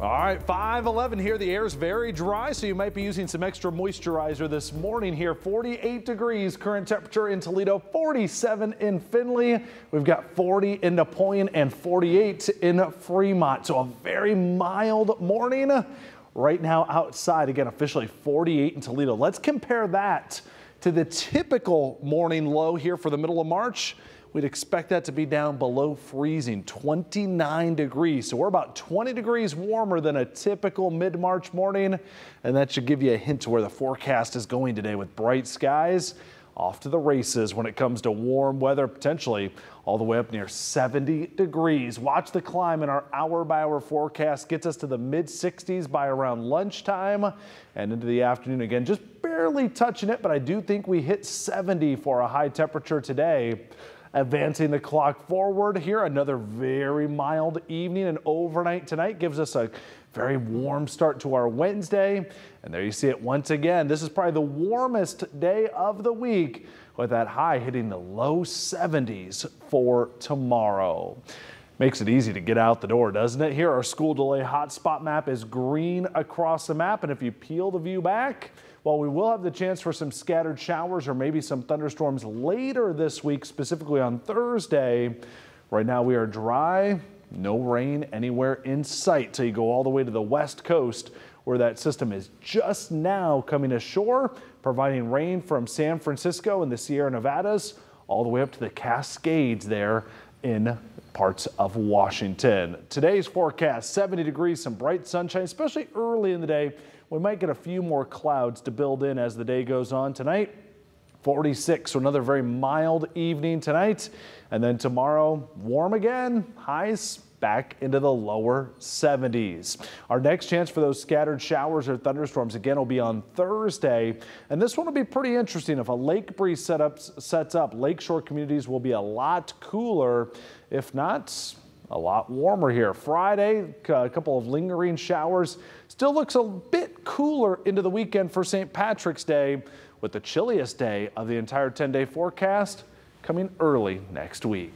All right, 511 here. The air is very dry, so you might be using some extra moisturizer this morning here. 48 degrees current temperature in Toledo, 47 in Findlay. We've got 40 in Napoleon and 48 in Fremont. So a very mild morning right now outside. Again, officially 48 in Toledo. Let's compare that to the typical morning low here for the middle of March. We'd expect that to be down below freezing, 29 degrees. So we're about 20 degrees warmer than a typical mid-March morning. And that should give you a hint to where the forecast is going today with bright skies off to the races when it comes to warm weather, potentially all the way up near 70 degrees. Watch the climb in our hour by hour forecast gets us to the mid 60s by around lunchtime and into the afternoon again, just barely touching it, but I do think we hit 70 for a high temperature today. Advancing the clock forward here, another very mild evening and overnight tonight gives us a very warm start to our Wednesday. And there you see it once again. This is probably the warmest day of the week with that high hitting the low 70s for tomorrow. Makes it easy to get out the door, doesn't it? Here, our school delay hotspot map is green across the map. And if you peel the view back, while we will have the chance for some scattered showers or maybe some thunderstorms later this week, specifically on Thursday, right now we are dry, no rain anywhere in sight So you go all the way to the west coast where that system is just now coming ashore, providing rain from San Francisco and the Sierra Nevadas all the way up to the Cascades there in parts of Washington. Today's forecast 70 degrees, some bright sunshine, especially early in the day. We might get a few more clouds to build in as the day goes on tonight. 46, so another very mild evening tonight. And then tomorrow, warm again, highs back into the lower 70s. Our next chance for those scattered showers or thunderstorms again will be on Thursday. And this one will be pretty interesting. If a lake breeze sets up, lakeshore communities will be a lot cooler. If not, a lot warmer here. Friday, a couple of lingering showers. Still looks a bit cooler into the weekend for St. Patrick's Day with the chilliest day of the entire 10 day forecast coming early next week.